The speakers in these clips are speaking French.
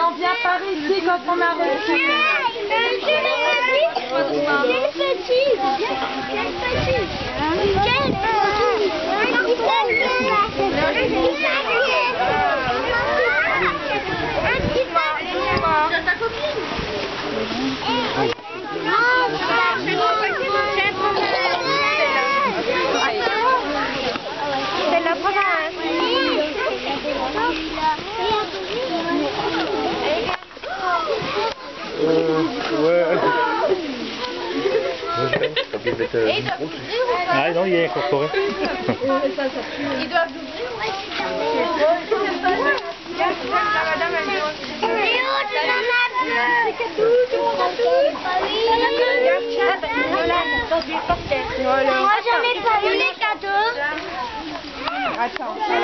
on vient par ici quand on a reçu. C'est Ah non, il est incorporé. Ils doivent Moi j'en ai pas eu les cadeaux. Attends, ça.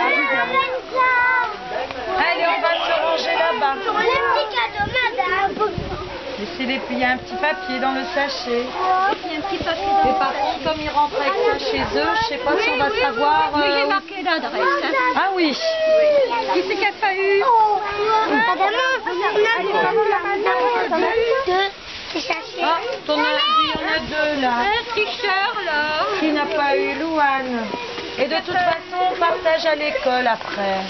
Allez, on va se ranger là-bas. Les petits cadeaux, madame. Il y a un petit papier dans le sachet. Il y a un petit papier dans Mais par contre, comme ils rentrent avec ça chez eux, je sais pas si on va savoir. Oui, euh, j'ai marqué l'adresse. Ah oui. Qui c'est qui a pas eu. Ah, t'en as, il y en a deux là. Un tricheur là. Qui n'a pas eu Louane? Et de toute façon, on partage à l'école après.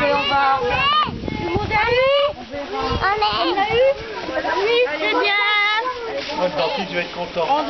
Et on va. On a eu Oui, c'est bien. Bonne partie, tu vas être content. Hein